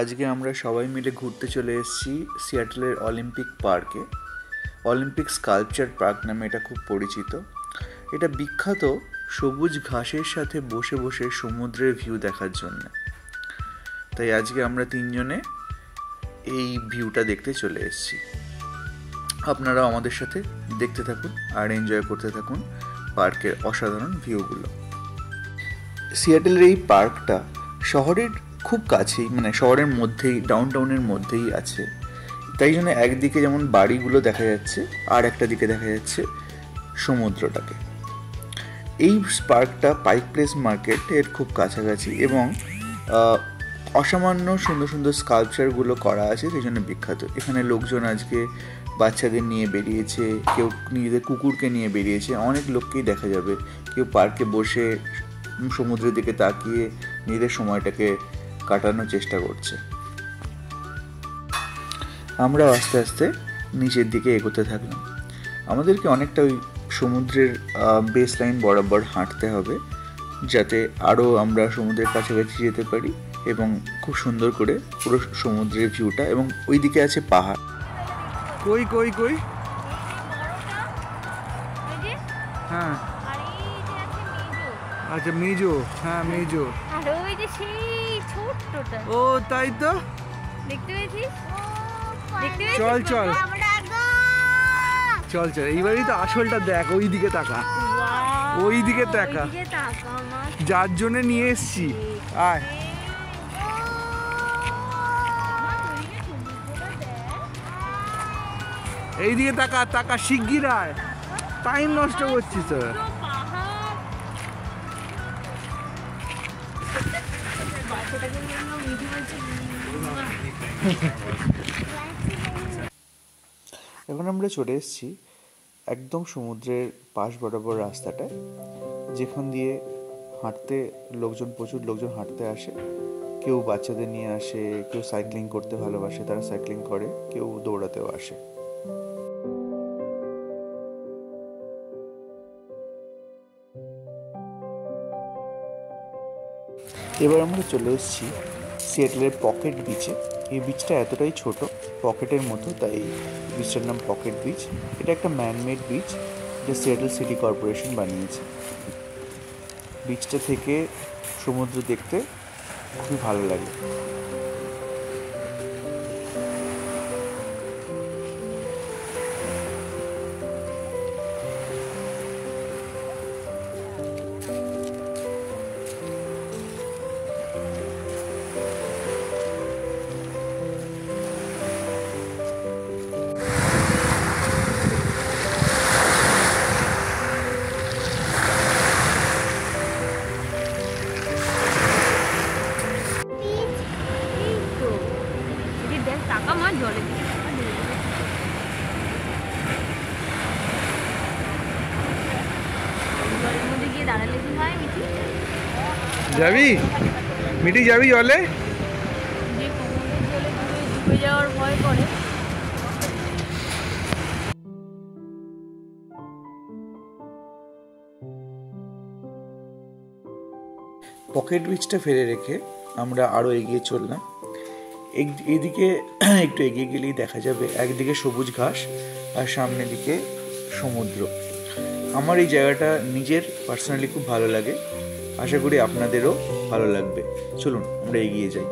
আজকে আমরা সবাই মিলে ঘুরতে চলে এসেছি সিয়াটলের অলিম্পিক পার্কে। অলিম্পিক স্কাল্পচার পার্ক নামে এটা খুব পরিচিত। এটা বিখ্যাত সবুজ ঘাসের সাথে বসে বসে সমুদ্রের ভিউ দেখার জন্য। তাই আজকে আমরা তিনজনে এই ভিউটা দেখতে চলে এসেছি। আপনারাও আমাদের সাথে দেখতে থাকুন আর এনজয় করতে থাকুন পার্কের অসাধারণ ভিউগুলো। সিয়াটেলের এই পার্কটা শহরের খুব কাছেই মানে শহরের মধ্যেই ডাউন টাউনের মধ্যেই আছে। তাই জন্য একদিকে যেমন বাড়িগুলো দেখা যাচ্ছে, আর একটা দিকে দেখা যাচ্ছে সমুদ্রটাকে। এই পার্কটা পাইক প্লেস মার্কেটের খুব কাছাকাছি এবং অসামান্য সুন্দর সুন্দর স্কাল্পচারগুলো করা আছে, সেই জন্য বিখ্যাত। এখানে লোকজন আজকে বাচ্চাদের নিয়ে বেরিয়েছে, কেউ নিজেদের কুকুরকে নিয়ে বেরিয়েছে, অনেক লোককেই দেখা যাবে। কেউ পার্কে বসে সমুদ্রের দিকে তাকিয়ে নিজেদের সময়টাকে কাটানোর চেষ্টা করছে। আমরা আস্তে আস্তে নিচের দিকে এগোতে থাকলাম। আমাদেরকে অনেকটা ওই সমুদ্রের বেস লাইন বরাবর হাঁটতে হবে যাতে আরও আমরা সমুদ্রের কাছাকাছি যেতে পারি এবং খুব সুন্দর করে পুরো সমুদ্রের ভিউটা এবং ওই দিকে আছে পাহাড়। কই কই কই? হ্যাঁ। আচ্ছা মেজো। হ্যাঁ মেজো। ওই যে সেই ছোট্টটা। ও তাই তো? দেখতে পেয়েছিস? দেখতে চল চল। চল চল। এইবারই তো আসলটা দেখ ওই দিকে তাকা। ওই দিকে তাকা। যার জন্য নিয়ে এসছি। আয়। এই দিকে তাকা তাকা শিগগির আয়। টাইম নষ্ট করছিস তো এখন আমরা চলে এসেছি একদম সমুদ্রের পাশ বরাবর রাস্তাটায় যেখান দিয়ে হাঁটতে লোকজন, প্রচুর লোকজন হাঁটতে আসে। কেউ বাচ্চাদের নিয়ে আসে, কেউ সাইক্লিং করতে ভালোবাসে, তারা সাইক্লিং করে, কেউ দৌড়াতেও আসে। এবার আমরা চলে এসেছি সিয়াটলের পকেট বিচে এই বিচটা এতটাই ছোট, পকেটের মতো, তাই বিচটার নাম পকেট বিচ এটা একটা ম্যানমেড বিচ যা সিয়াটল সিটি কর্পোরেশন বানিয়েছে। বিচটা থেকে সমুদ্র দেখতে খুবই ভালো লাগে। জলে দিকে টাকা দিয়ে দেবে। জলের মধ্যে গিয়ে দাঁড়ালে কি হয় মিঠি? যাবি? মিটি যাবি জলে? যে সমুদ্রের জলে ডুবে ডুবে যাওয়ার ভয় করে। পকেট বিচটা ফেলে রেখে আমরা আরও এগিয়ে চললাম। এদিকে একটু এগিয়ে গেলেই দেখা যাবে, একদিকে সবুজ ঘাস আর সামনে দিকে সমুদ্র। আমার এই জায়গাটা নিজের পার্সোনালি খুব ভালো লাগে, আশা করি আপনাদেরও ভালো লাগবে। চলুন, আমরা এগিয়ে যাই,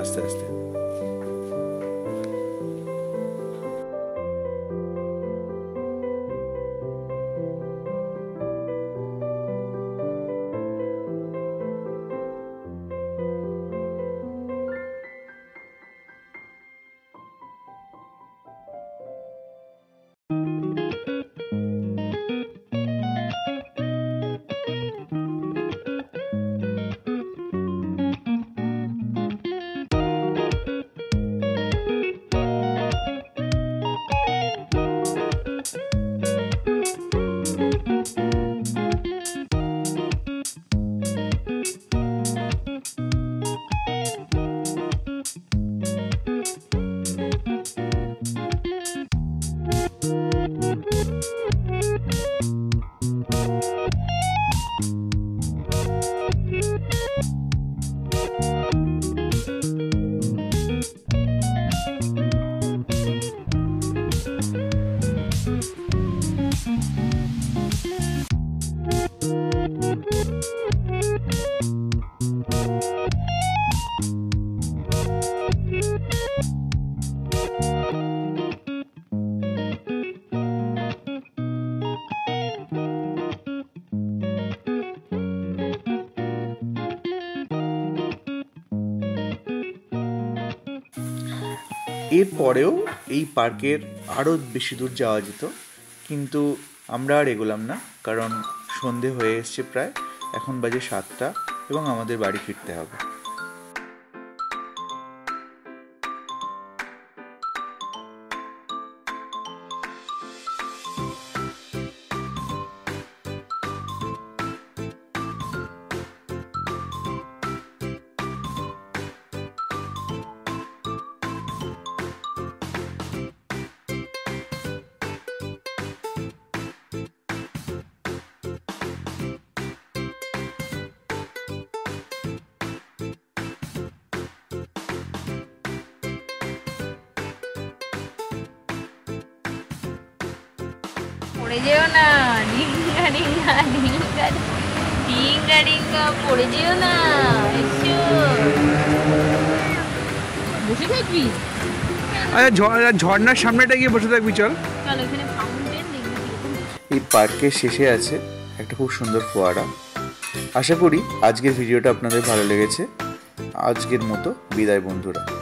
আস্তে আস্তে। এরপরেও এই পার্কের আরও বেশি দূর যাওয়া যেত, কিন্তু আমরা আর এগোলাম না, কারণ সন্ধে হয়ে এসছে প্রায়। এখন বাজে সাতটা এবং আমাদের বাড়ি ফিরতে হবে। পড়ে যেও না ডিঙ্গা ডিঙ্গা ডিঙ্গা ডিঙ্গা ডিঙ্গা পড়ে যেও না এসো। বসে থাকবি? আচ্ছা ঝ- সামনেটা গিয়ে বসে থাকবি চল। চল এখানে ফাউন্টেন এই পার্কের শেষে আছে একটা খুব সুন্দর ফোয়ারা। আশা করি আজকের ভিডিওটা আপনাদের ভালো লেগেছে। আজকের মতো বিদায় বন্ধুরা।